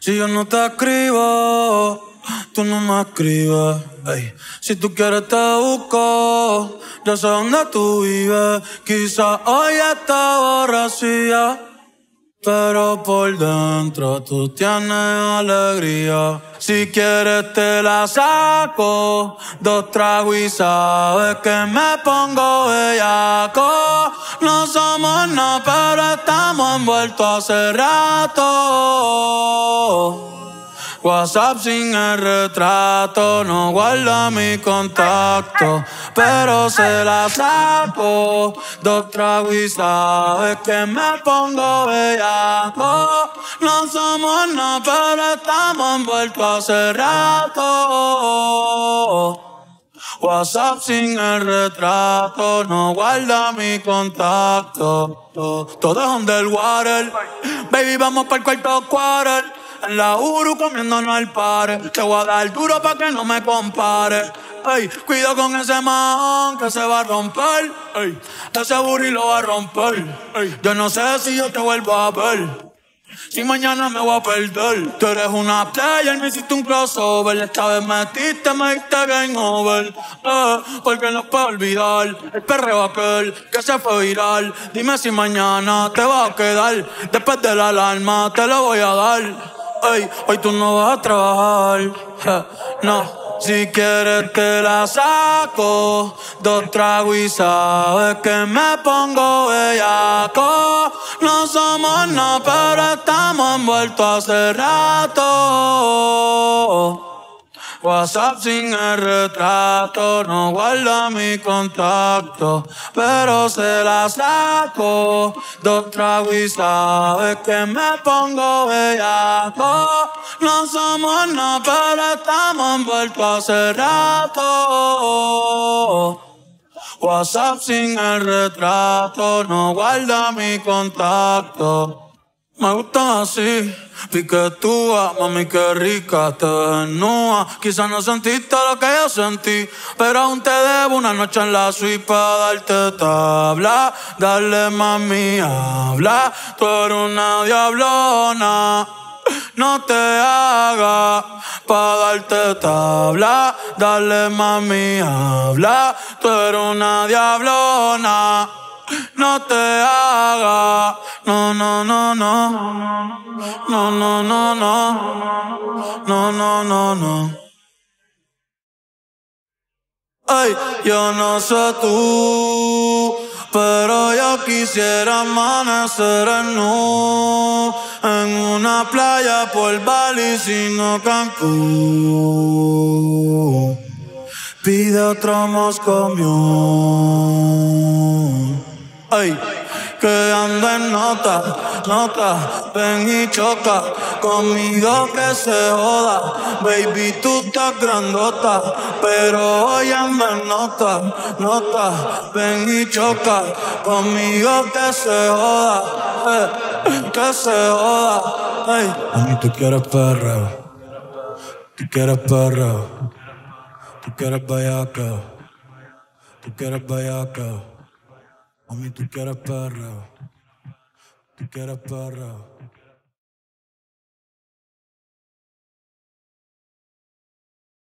Si yo no te escribo, tú no me escribes. Si tú quieres te busco, yo sé dónde tú vives. Quizá hoy está borracía. Pero por dentro tú tienes alegría. Si quieres te la saco, dos tragos y sabes que me pongo bellaco. No somos nada, pero estamos envueltos hace rato. WhatsApp sin el retrato, no guarda mi contacto, pero se la saco. Dos tragos y sabes que me pongo bellaco. No somos nada, pero estamos envueltos hace rato. WhatsApp sin el retrato, no guarda mi contacto. Todo es underwater, baby, vamos para el cuarto quarter. En la Uru comiéndonos al par. Te voy a dar duro pa' que no me compare. Ey, cuido con ese man que se va a romper. Ey, ese burri lo va a romper. Ey, yo no sé si yo te vuelvo a ver. Si mañana me voy a perder. Tú eres una player, me hiciste un crossover. Esta vez metiste, me diste game over. Eh, porque no puedo olvidar el perreo aquel que se fue viral. Dime si mañana te va a quedar. Después de la alarma te lo voy a dar. Ey, hoy tú no vas a trabajar. no. Si quieres te la saco, dos tragos y sabes que me pongo bellaco. No somos nada, pero estamos envueltos hace rato. WhatsApp sin el retrato, no guarda mi contacto, pero se la saco. Dos tragos y sabes que me pongo bellaco. No somos nada, pero estamos envueltos hace rato. WhatsApp sin el retrato, no guarda mi contacto. Me gusta así, piquetúa, mami qué rica te desnuda. Quizás no sentiste lo que yo sentí, pero aún te debo una noche en la suite para darte tabla. Dale mami, habla, tú eres una diablona. No te hagas pa' darte tabla. Dale mami, habla, tú eres una diablona no te hagas. No, no, no, no. No, no, no, no. No, no, no, no. Ay, yo no sé tú, pero yo quisiera amanecer en nu en una playa por Bali, sino Cancún. Pide otro moscomión. Ay, que anda en nota, nota, ven y choca conmigo que se joda. Baby, tú estás grandota, pero hoy anda en nota, nota, ven y choca conmigo que se joda, eh, que se joda. Ay, a mí tú quieres perreo, tú quieres perreo, tú quieres bellaco, tú quieres bellaco. Mami, tú quieres perro, tú quieres perro.